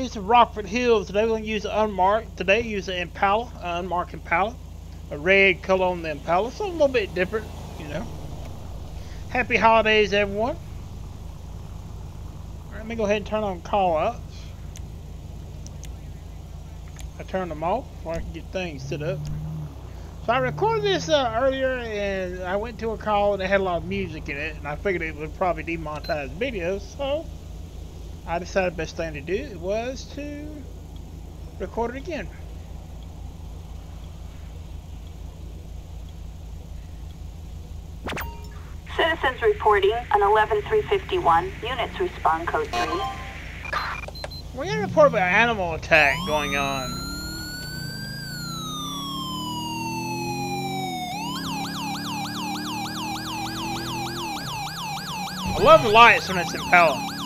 do some Rockford Hills. Today we're gonna use the unmarked. Today use the Impala, uh, unmarked Impala. A red color on the Impala, so a little bit different, you know. Happy holidays everyone. Let me go ahead and turn on call-ups. I turned them off before I can get things set up. So I recorded this uh, earlier, and I went to a call, and it had a lot of music in it, and I figured it would probably demonetize videos, so I decided the best thing to do was to record it again. Citizens reporting an 11351. Units respond code 3. We got a report about an animal attack going on. I love the lights when it's in power.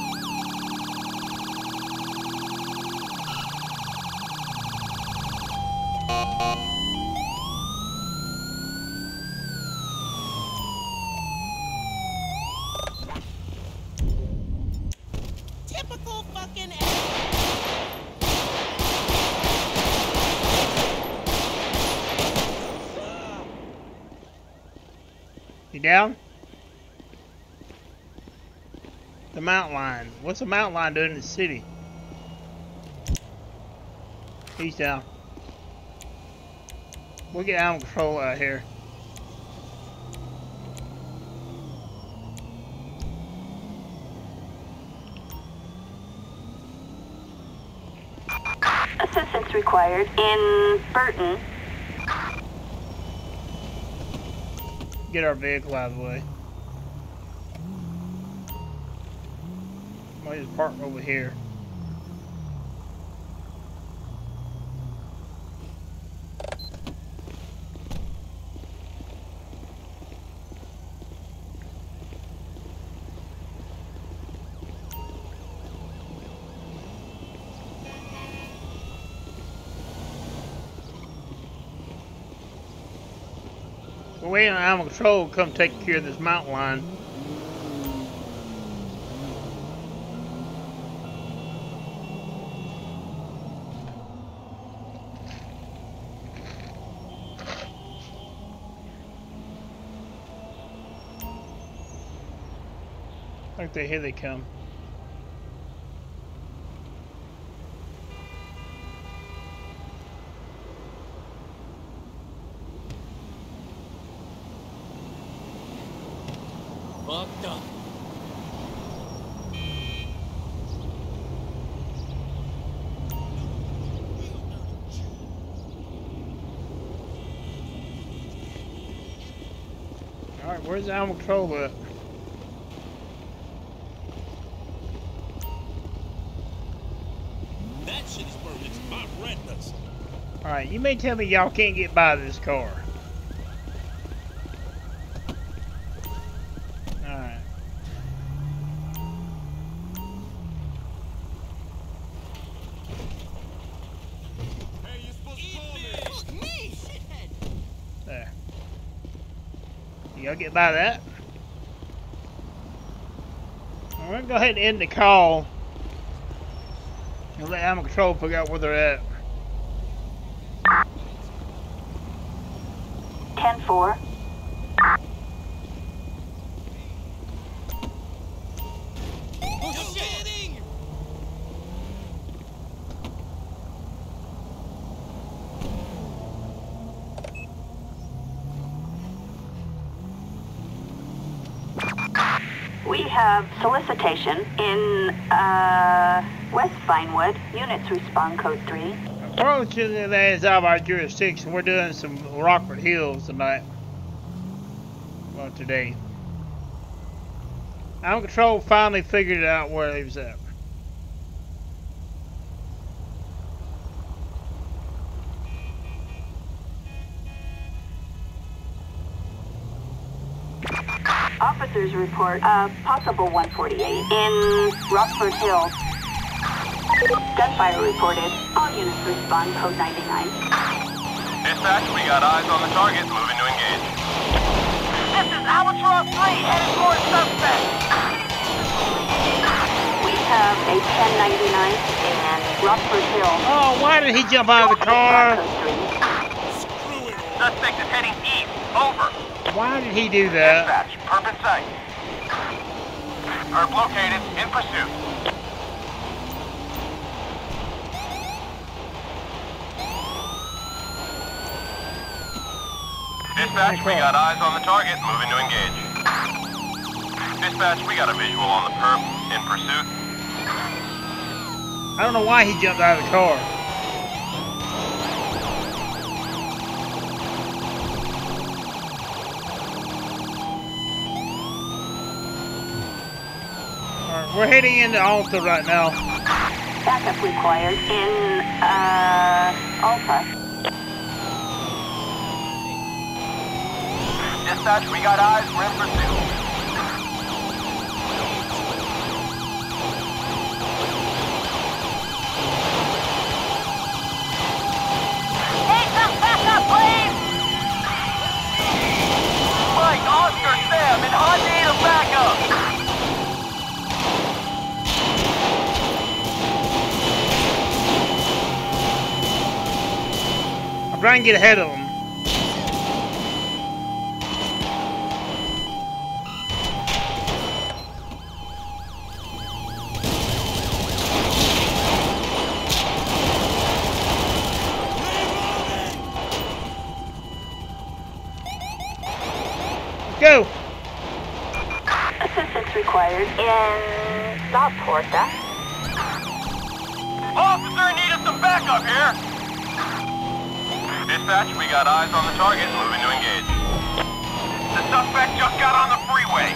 You down? The mountain lion. What's a mountain lion doing in the city? He's down. We'll get animal control out here. Assistance required in Burton. Get our vehicle out of the way. Might just park over here. On animal control come take care of this mountain lion. Like they here they come. Fucked up. Alright, where's the animal control at? That shit is burning my retinas. Alright, you may tell me y'all can't get by this car. Y'all get by that? I'm gonna go ahead and end the call. And let animal control figure out where they're at. 10-4. You're kidding. We have solicitation in uh, West Vinewood. Units respond code 3. Approaching the lands out of our jurisdiction. We're doing some Rockford Hills tonight. Well, today. Animal Control finally figured out where he was at. Officers report a possible 148 in Rockford Hills. Gunfire reported. All units respond code 99. Dispatch, we got eyes on the target, moving to engage. This is Albatross 3, headed towards suspect. We have a 1099 in Rockford Hill. Oh, why did he jump out of the car? Screw it all. Suspect is heading east. Over. Why did he do that? Dispatch, perp in sight. Perp located, in pursuit. Dispatch, we got eyes on the target, moving to engage. Dispatch, we got a visual on the perp, in pursuit. I don't know why he jumped out of the car. We're heading into Alta right now. Backup required in, uh, Alpha. Dispatch, we got eyes, we're in pursuit. Hey, some backup, please! Mike, Oscar, Sam, in hot need of backup. Trying to get ahead of. Let's go. Assistance required in South Porta. Officer, in need of some backup here. Dispatch, we got eyes on the target, moving to engage. The suspect just got on the freeway.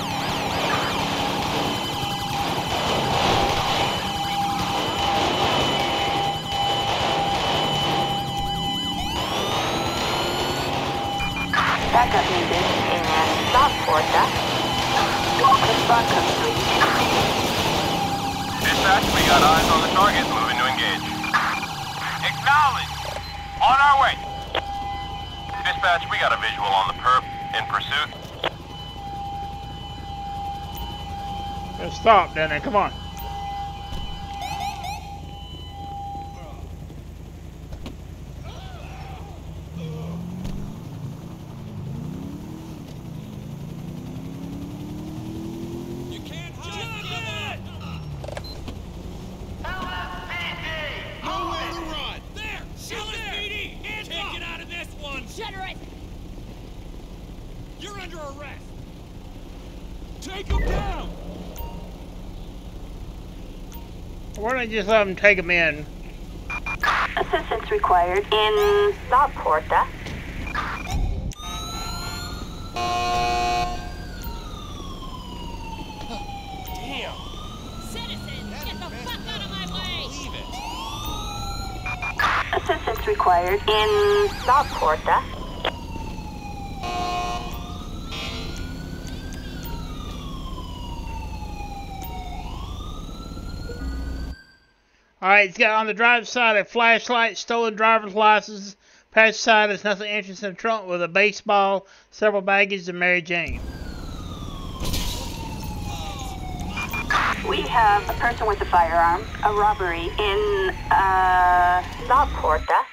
Backup needed in South Porta. Bronco Street. Dispatch, we got eyes on the target, moving to engage. Acknowledge. On our way. Dispatch, we got a visual on the perp, in pursuit. Stop there. Come on. You can't hide. Nowhere to run. There. Shoot there. Hands Can't get out of this one. Generate! You're under arrest. Take him down. Why don't you just let them take him in? Assistance required in South Porta. Damn. Citizen, get the fuck out of my way! Leave it. Assistance required in South Porta. Alright, it's got on the driver's side a flashlight, stolen driver's license. Passenger side is nothing interesting in the trunk with a baseball, several baggage, and Mary Jane. We have a person with a firearm, a robbery in uh, South Porta.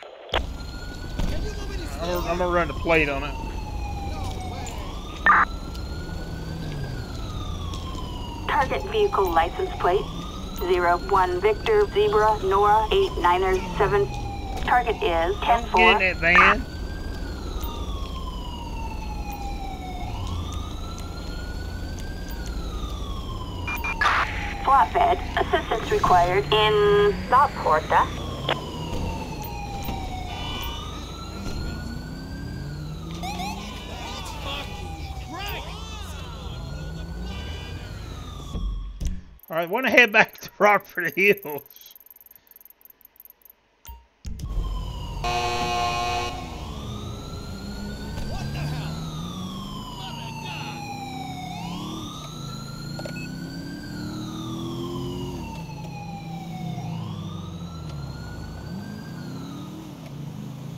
I'm I'm gonna run the plate on it. Target vehicle license plate 01 Victor Zebra Nora 8 Niners 7. Target is 10 Get in 4. that van. Flatbed. Assistance required in South Porta. Alright, wanna head back to Rockford Hills. What the hell? What a god.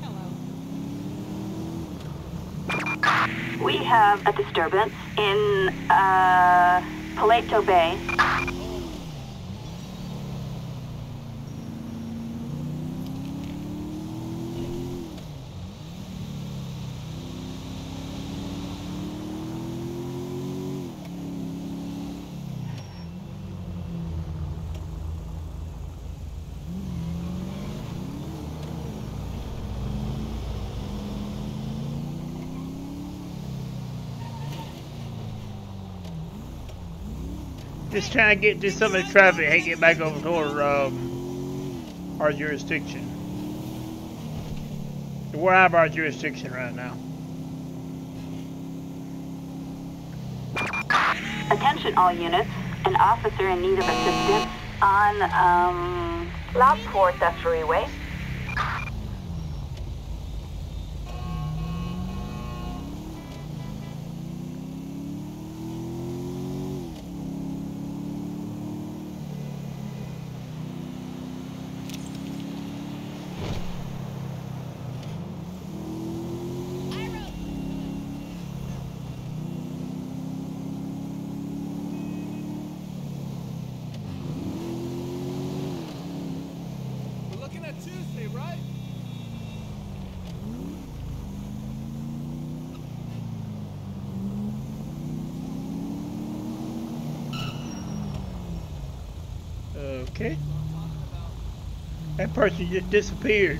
Hello. We have a disturbance in uh, Bay. Just trying to get to some of the traffic and get back over toward um, our jurisdiction. We're out of our jurisdiction right now. Attention all units. An officer in need of assistance on, um, Loudport Freeway. We're looking at Tuesday, right? Okay. That person just disappeared.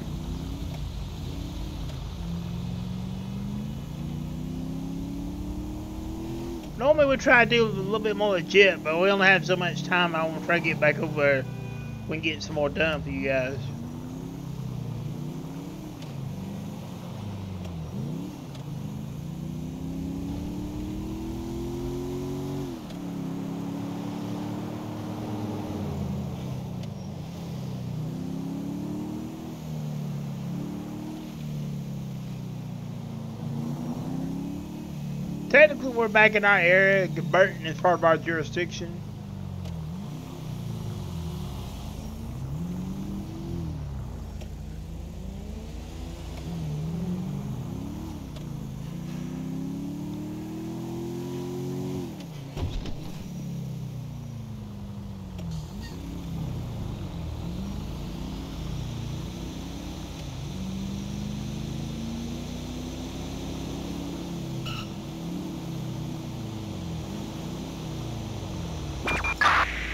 Normally we try to do a little bit more legit, but we only have so much time. I want to try to get back over there. We can get some more done for you guys. Technically, we're back in our area. Burton is part of our jurisdiction.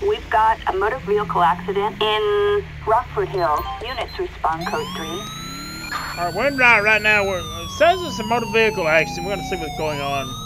We've got a motor vehicle accident in Rockford Hills. Units respond code 3. Alright, we're in right right now. We're, it says it's a motor vehicle accident. We're gonna see what's going on.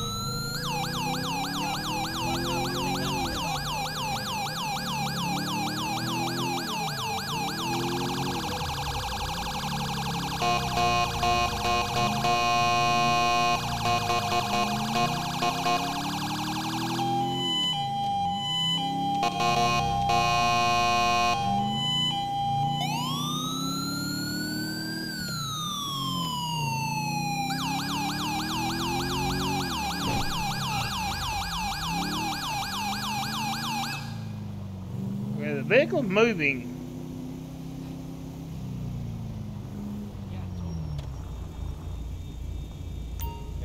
Moving.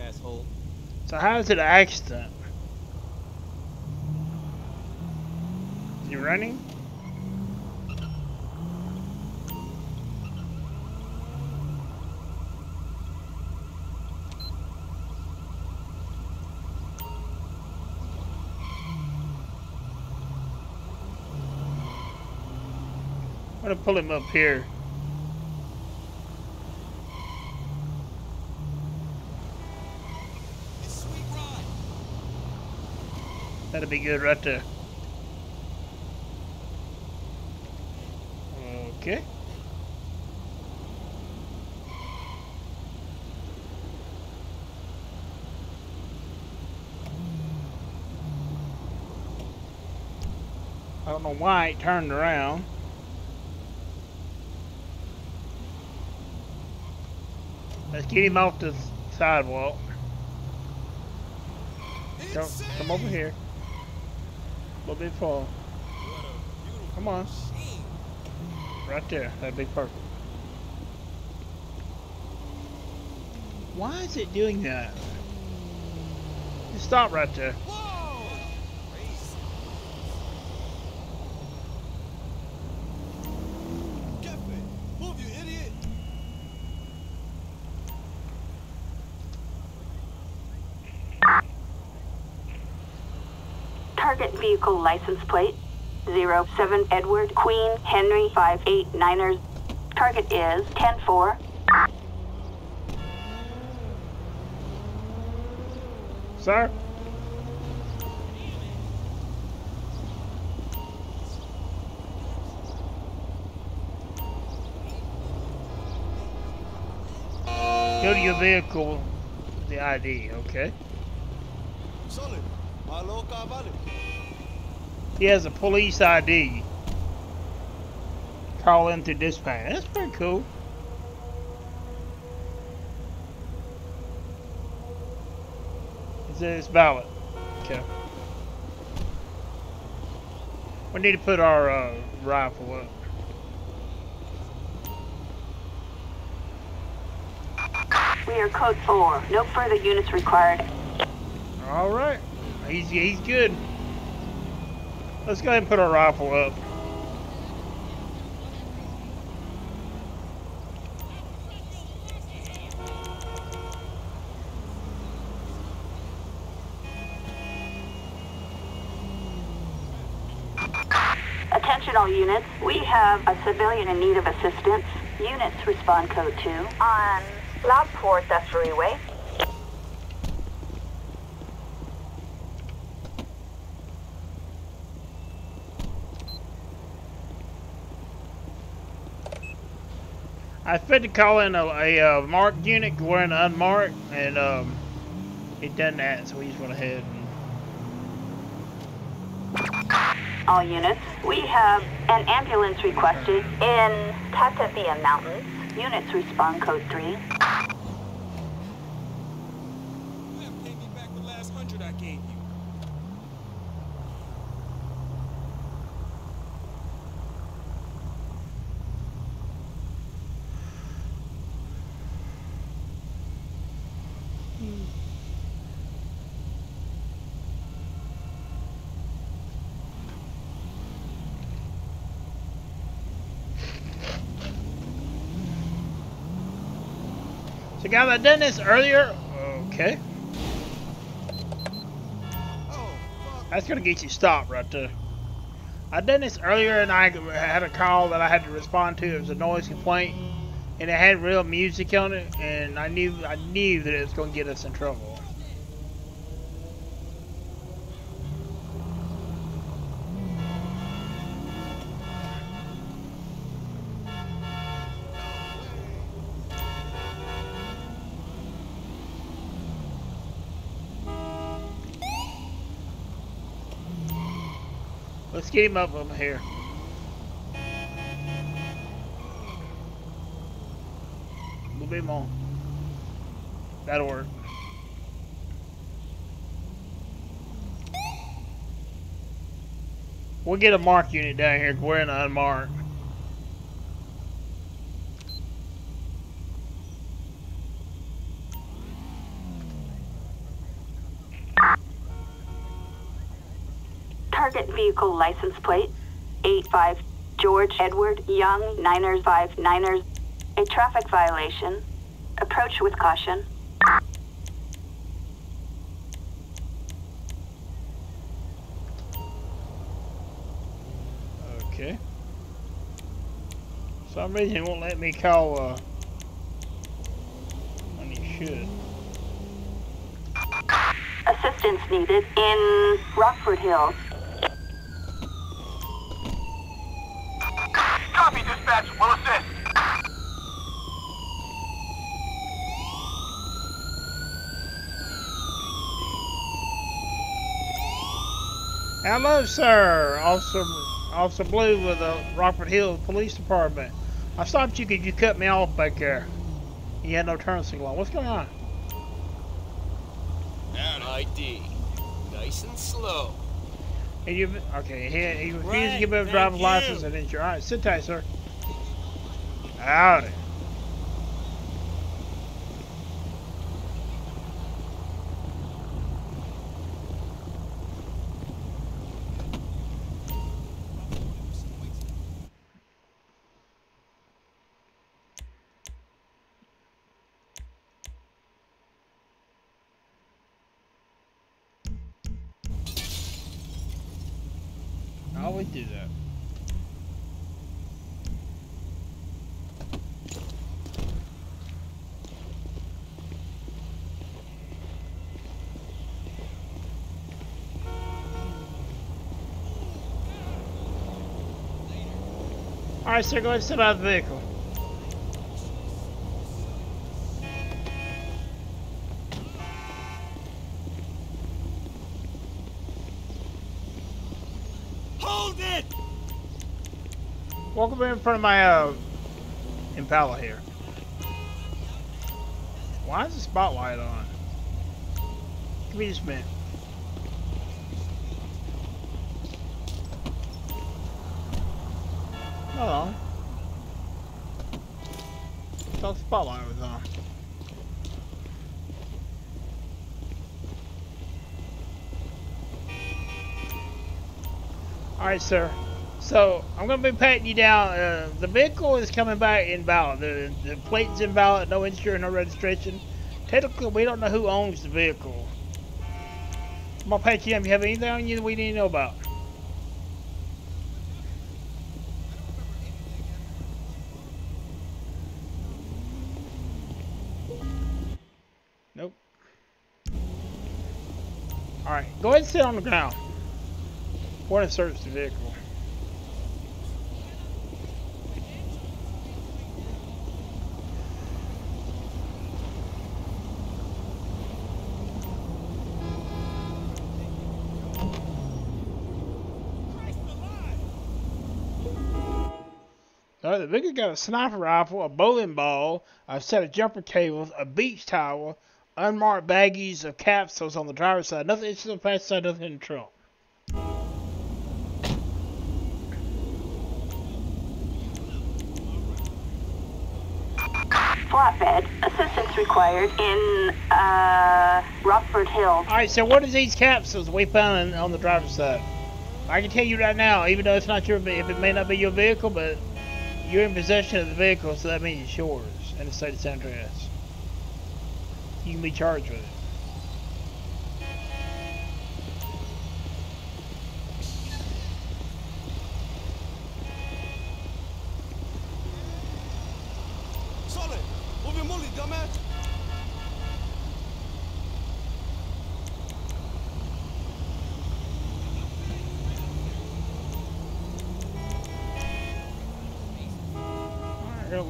Asshole. So how is it an accident? You running? I'm gonna pull him up here. That'll be good right there. Okay. I don't know why it turned around. Let's get him off the sidewalk. Come, over here. A little bit forward. Come on. Right there. That'd be perfect. Why is it doing that? Just stop right there. license plate 07 Edward Queen Henry 589ers. Target is 104. Sir? Go your vehicle, the ID, okay? Solid. Hello, Cavalli. He has a police ID. Call in through dispatch. That's pretty cool. Is this ballot? Okay. We need to put our uh, rifle up. We are code 4. No further units required. All right. He's he's good. Let's go ahead and put our rifle up. Attention all units. We have a civilian in need of assistance. Units respond code 2 on Loudport, that's freeway. I expect to call in a, a uh, marked unit, wearing unmarked, and um, he done that, so we just went ahead and All units. We have an ambulance requested in Tataviam Mountains. Units respond code 3. You haven't paid me back the last hundred I gave you. So guys, I done this earlier. Okay. That's gonna get you stopped right there. Uh, I done this earlier and I had a call that I had to respond to. It was a noise complaint and it had real music on it and I knew I knew that it was gonna get us in trouble. Him up over here. Bit more. That'll work. We'll get a mark unit down here. We're in unmarked. Target vehicle license plate 85 George Edward Young Niners 5 Niners. A traffic violation. Approach with caution. Okay. For some reason it won't let me call uh when he should. Assistance needed in Rockford Hills. Hello, sir. Officer Officer Blue with the Rockford Hill Police Department. I stopped you because you cut me off back there. You had no turn signal. What's going on? ID. Nice and slow. And you okay? He, he refused to give me a driver's license and insurance. All right, sit tight, sir. Howdy. Always do that. Alright, sir, go ahead and out the vehicle. Walk up in front of my uh, Impala here. Why is the spotlight on? Give me a minute. Hold on. Thought the spotlight was on. Alright, sir. So, I'm to be patting you down. Uh, the vehicle is coming back invalid. The, the plate's invalid, no insurance, no registration. Technically, we don't know who owns the vehicle. I'm to pat you down. You have anything on you that we need to know about? Nope. Alright, go ahead and sit on the ground. Want to search the vehicle. Alright, the vehicle got a sniper rifle, a bowling ball, a set of jumper cables, a beach towel, unmarked baggies of capsules on the driver's side, nothing it's on the passenger side, nothing in the trunk. Flatbed. Assistance required in, uh, Rockford Hills. Alright, so what is these capsules we found on the driver's side? I can tell you right now, even though it's not your, if it may not be your vehicle, but you're in possession of the vehicle, so that means it's yours in the state of San Andreas. You can be charged with it.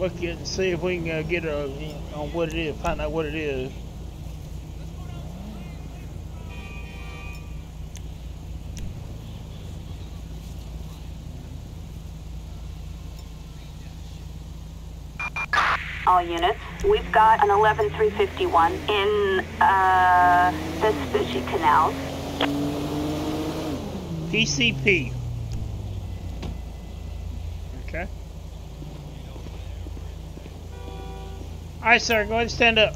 Look at it and see if we can uh, get a on what it is, find out what it is. All units. We've got an 11351 in, uh, Vespucci Canal. PCP. Okay. Alright, sir, go ahead and stand up.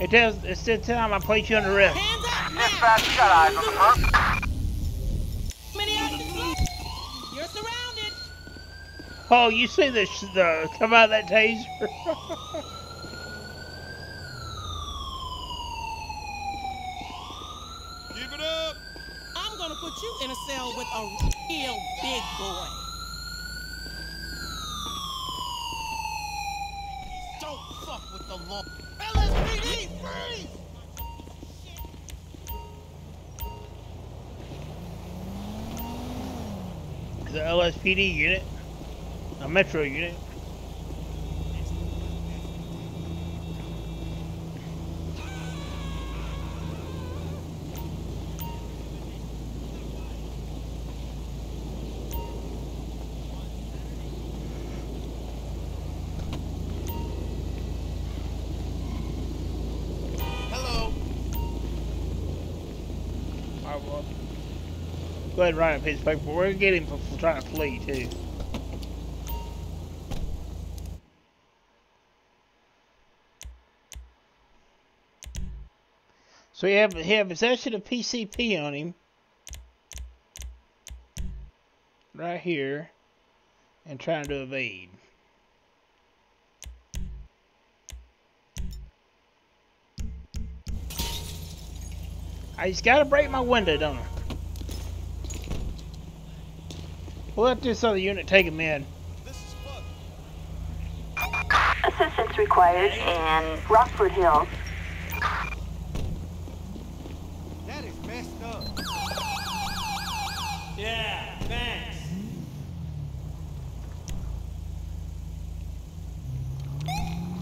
It does, it's the time I place you under arrest. Hands up now! Dispatch, we got eyes on the perp. Minneapolis, You're surrounded! Oh, you see the, sh- the come out of that taser? Keep it up! I'm gonna put you in a cell with a real big boy. Don't fuck with the law. LSPD, freeze! the LSPD unit, a Metro unit. Go ahead and write a piece of paper. We're gonna get him for trying to flee too. So he have he have possession of PCP on him, right here, and trying to evade. I just gotta break my window, don't I? We'll let this other unit take him in. This is fuck. Assistance required in Rockford Hills. That is messed up. Yeah, thanks.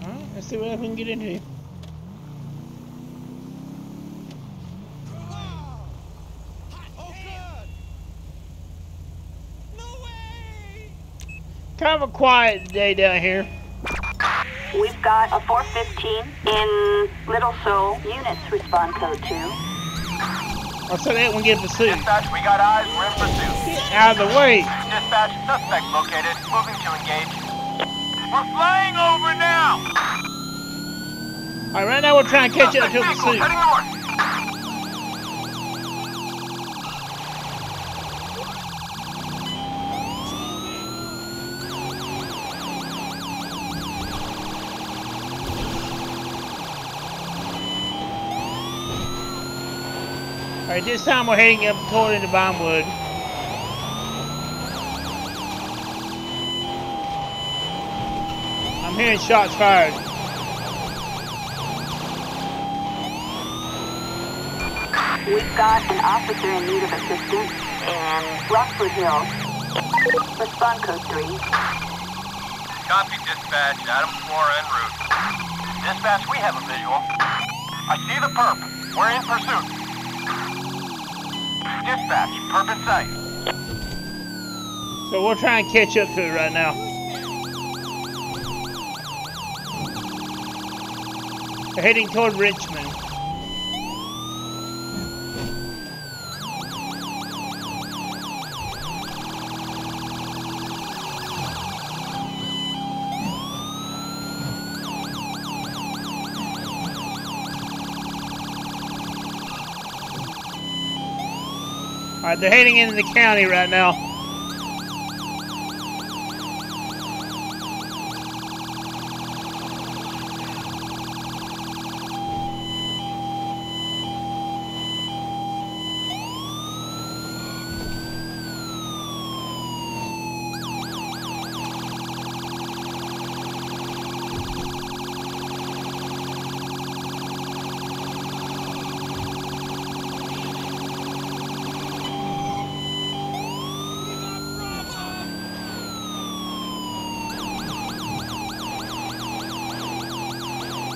Alright, let's see what I can get into. Kind of a quiet day down here. We've got a 415 in Little Seoul. Units respond code 2. I'll say that one get pursuit. Dispatch, we got eyes. We're in pursuit. Get out of the way. Dispatch, suspect located. Moving to engage. We're flying over now. Alright, right now we're trying to catch up to Suspect the vehicle pursuit. heading north. Alright, this time we're heading up toward into Bombwood. I'm hearing shots fired. We've got an officer in need of assistance in Rockford Hills. Respond code 3. Copy, dispatch. Adam 4 en route. Dispatch, we have a visual. I see the perp. We're in pursuit. Dispatch, perp in sight. So we're trying to catch up to it right now. We're heading toward Richman. They're heading into the county right now.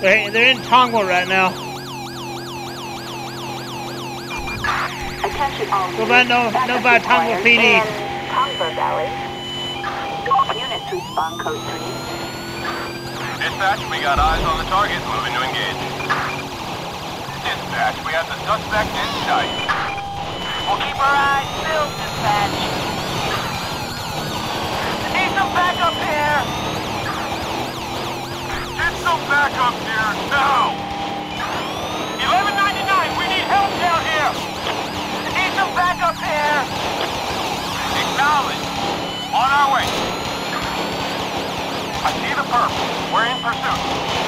They're, they're in Tongva right now. Attention all Go back, no- units. no Backup back, Tonga PD. In Tongva Valley. Units respond code 3. Dispatch, we got eyes on the target. Moving to engage. Dispatch, we have the suspect in sight. We'll keep our eyes filled, dispatch. Need some backup here. Some backup here now. 1199, we need help down here. Need some backup here. Acknowledge. On our way. I see the perp. We're in pursuit.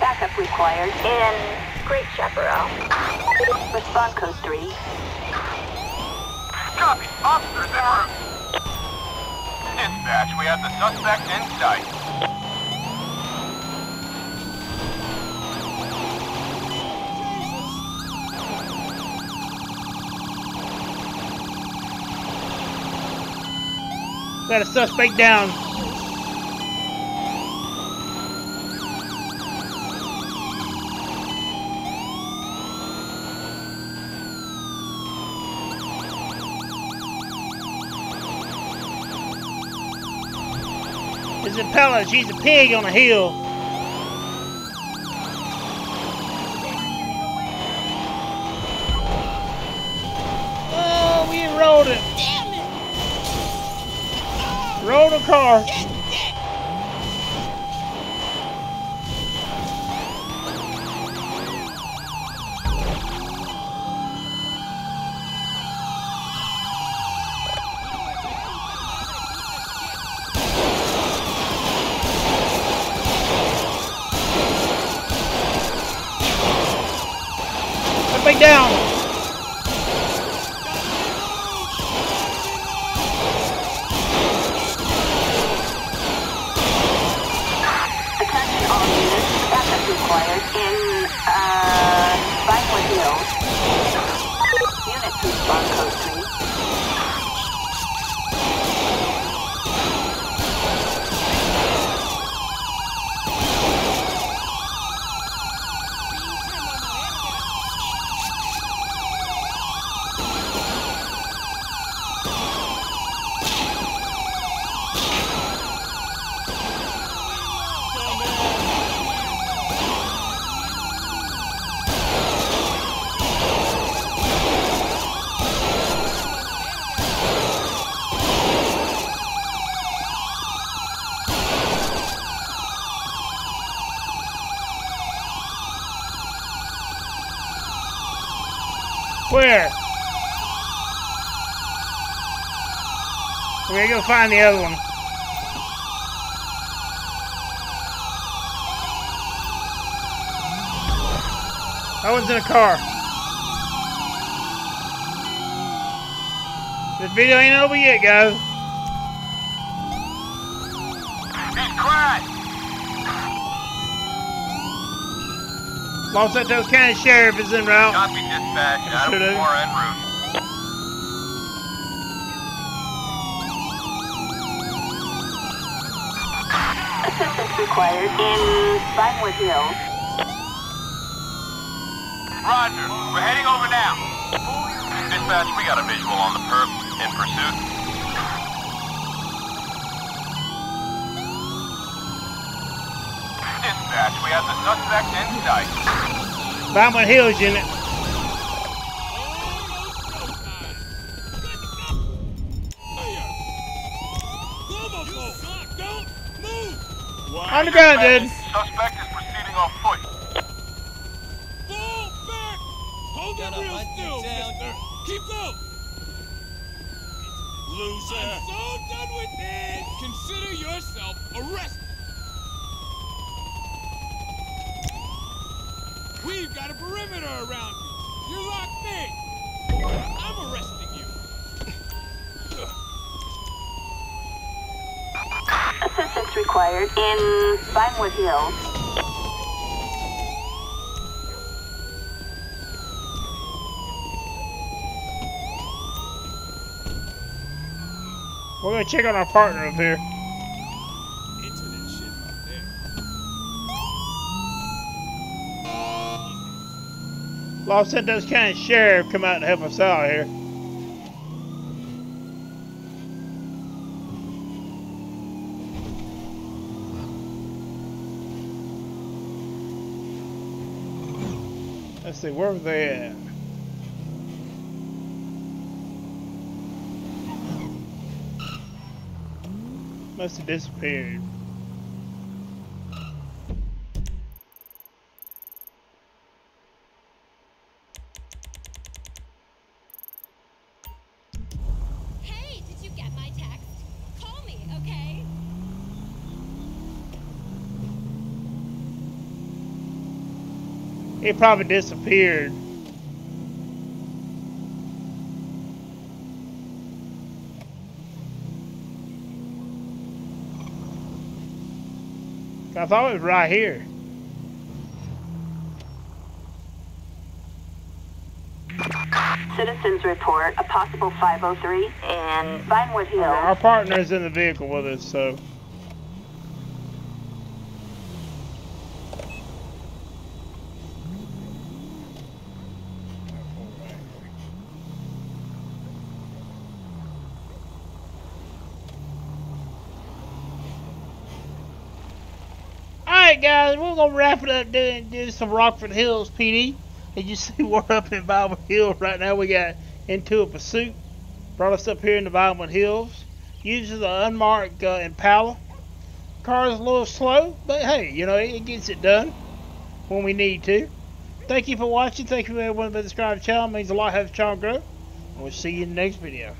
Backup required in Great Chaparral. Respond code 3. Copy. Officers en route. Dispatch, we have the suspect in sight. Got a suspect down. It's a pellet. She's a pig on a hill. Oh, we rolled it. Damn it! Rolled a car. Get that! Suspect down. Attention Units respond code 3. Where? We're find the other one. That one's in a car. This video ain't over yet, guys. Crashed. Los Santos County Sheriff is en route. Copy dispatch. Adam Should I? 4 en route. Assistance required in Vinewood Hills. Roger. We're heading over now. Dispatch, we got a visual on the perp. In pursuit. Dispatch, we have the suspect in sight. Vinewood Hills unit. On the ground, dude. Suspect is proceeding on foot. Fall back! Hold it Gonna real hunt still, mister. Keep up! Loser. I'm so done with this! Consider yourself arrested. We've got a perimeter around you. You're locked in. I'm arresting Assistance required in Vinewood Hills. We're gonna check on our partner up here. Los Santos County Sheriff come out to help us out here. See, where were they at? Must have disappeared. Hey, did you get my text? Call me, okay? He probably disappeared. I thought it was right here. Citizens report a possible 503 in Vinewood Hills. Our partner is in the vehicle with us, so. Alright guys, we're gonna wrap it up doing, doing some Rockford Hills PD. And you see, we're up in Bible Hill right now. We got into a pursuit. Brought us up here in the Vinewood Hills. Uses the unmarked uh, Impala. Car's a little slow, but hey, you know, it gets it done when we need to. Thank you for watching. Thank you for everyone that subscribed to the channel. It means a lot. Have the channel grow. And we'll see you in the next video.